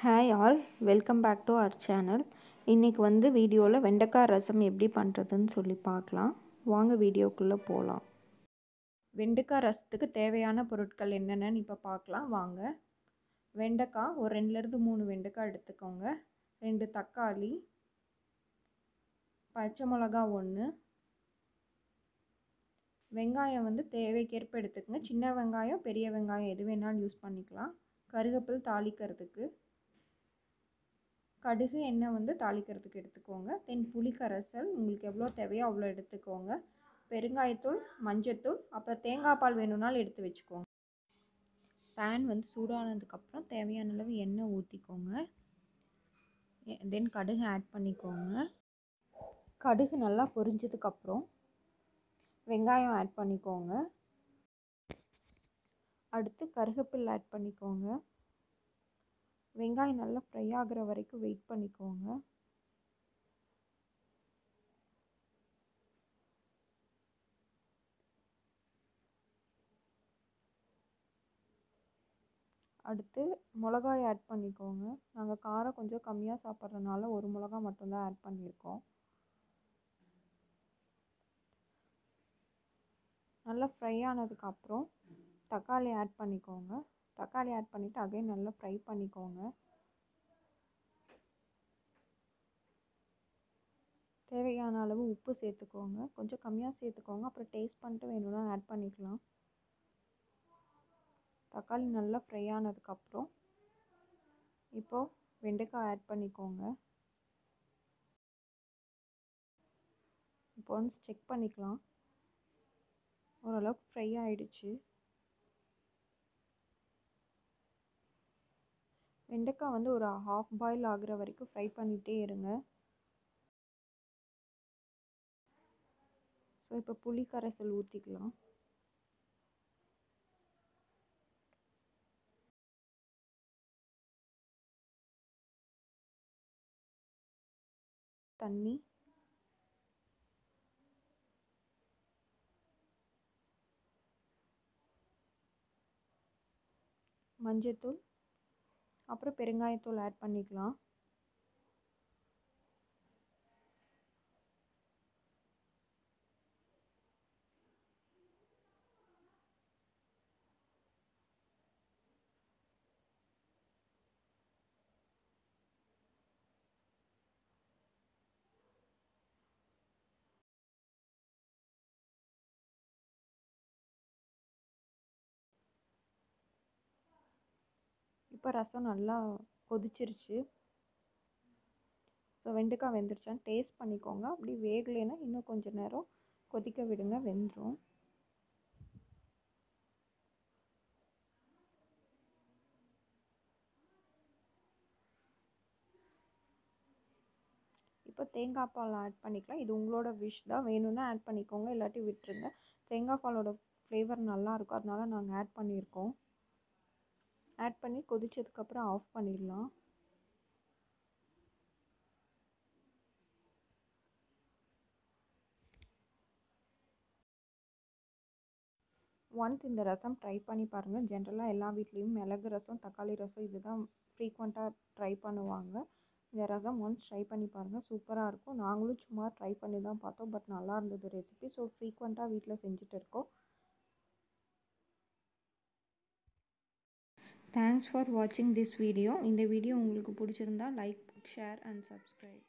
Hi all welcome back to our channel இன்றைக்கி வந்து வீடியோவில் வெண்டைக்காய் ரசம் எப்படி பண்ணுறதுன்னு சொல்லி பார்க்கலாம். வாங்க வீடியோக்குள்ளே போகலாம் வெண்டைக்காய் ரசத்துக்கு தேவையான பொருட்கள் என்னென்னு இப்போ பார்க்கலாம். வாங்க. வெண்டைக்காய் ஒரு ரெண்டுலேருந்து மூணு வெண்டைக்காய் எடுத்துக்கோங்க. ரெண்டு தக்காளி பச்சை மிளகா ஒன்று வெங்காயம் வந்து தேவைக்கேற்ப எடுத்துக்கோங்க. சின்ன வெங்காயம் பெரிய வெங்காயம் எது வேணாலும் யூஸ் பண்ணிக்கலாம். கருவேப்பில் தாளிக்கிறதுக்கு. கடுகு எண்ணெய் வந்து தாளிக்கிறதுக்கு எடுத்துக்கோங்க. தென் புளி கரைசல் உங்களுக்கு எவ்வளோ தேவையோ அவ்வளோ எடுத்துக்கோங்க. பெருங்காயத்தூள் மஞ்சத்தூள் அப்புறம் தேங்காய் பால் வேணும்னாலும் எடுத்து வச்சுக்கோங்க. பேன் வந்து சூடானதுக்கப்புறம் தேவையான அளவு எண்ணெய் ஊற்றிக்கோங்க தென் கடுகு ஆட் பண்ணிக்கோங்க. கடுகு நல்லா பொரிஞ்சதுக்கப்புறம் வெங்காயம் ஆட் பண்ணிக்கோங்க. அடுத்து கருகப்பில் ஆட் பண்ணிக்கோங்க. வெங்காயம் நல்லா ஃப்ரை ஆகிற வரைக்கும் வெயிட் பண்ணிக்கோங்க. அடுத்து மிளகாய் ஆட் பண்ணிக்கோங்க. நாங்கள் காரம் கொஞ்சம் கம்மியாக சாப்பிட்றதுனால ஒரு மிளகா மட்டும்தான் ஆட் பண்ணியிருக்கோம். நல்லா ஃப்ரை ஆனதுக்கப்புறம் தக்காளி ஆட் பண்ணிக்கோங்க. தக்காளி ஆட் பண்ணிவிட்டு அகைன் நல்லா ஃப்ரை பண்ணிக்கோங்க. தேவையான அளவு உப்பு சேர்த்துக்கோங்க. கொஞ்சம் கம்மியாக சேர்த்துக்கோங்க. அப்புறம் டேஸ்ட் பண்ணிட்டு வேணும்னா ஆட் பண்ணிக்கலாம். தக்காளி நல்லா ஃப்ரை ஆனதுக்கப்புறம் இப்போது வெண்டைக்காய் ஆட் பண்ணிக்கோங்க. இப்போ வந்து செக் பண்ணிக்கலாம். ஓரளவுக்கு ஃப்ரை ஆகிடுச்சு வெண்டைக்காய் வந்து ஒரு ஹாஃப் பாயில் ஆகிற வரைக்கும் ஃப்ரை பண்ணிகிட்டே இருங்க. ஸோ இப்போ புளி கரைசல் ஊற்றிக்கலாம் தண்ணி. மஞ்சத்தூள். அப்புறம் பெருங்காயத்தூள் ஆட் பண்ணிக்கலாம். இப்போ ரசம் நல்லா கொதிச்சிருச்சு. ஸோ வெண்டைக்காய் வெந்துருச்சான்னு டேஸ்ட் பண்ணிக்கோங்க. அப்படி வேகலைன்னா இன்னும் கொஞ்சம் நேரம் கொதிக்க விடுங்க வெந்துடும் இப்போ தேங்காய் பால் ஆட் பண்ணிக்கலாம். இது உங்களோட விஷ் தான். வேணும்னா ஆட் பண்ணிக்கோங்க இல்லாட்டி விட்டுருங்க. தேங்காய் பாலோட ஃப்ளேவர் நல்லாயிருக்கும் அதனால நாங்கள் ஆட் பண்ணியிருக்கோம். ஆட் பண்ணி கொதிச்சதுக்கப்புறம் ஆஃப் பண்ணிடலாம். ஒன்ஸ் இந்த ரசம் ட்ரை பண்ணி பாருங்கள் ஜென்ரலாக எல்லா வீட்லேயும் மிளகு ரசம் தக்காளி ரசம் இதுதான் ஃப்ரீக்வெண்ட்டாக ட்ரை பண்ணுவாங்க. இந்த ரசம் ஒன்ஸ் ட்ரை பண்ணி பாருங்கள் சூப்பராக இருக்கும். நாங்களும் சும்மா ட்ரை பண்ணி தான் பார்த்தோம். பட் நல்லா இருந்தது ரெசிபி ஸோ ஃப்ரீக்வெண்ட்டாக வீட்டில் செஞ்சுட்டு இருக்கோம். தேங்க்ஸ் ஃபார் வாட்சிங் திஸ் வீடியோ இந்த வீடியோ உங்களுக்கு பிடிச்சிருந்தா லைக் ஷேர் அண்ட் சப்ஸ்கிரைப்